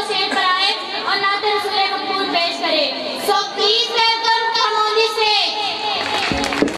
को शेयर कराए और ना तो रसूल मकबूल पेश करे। So please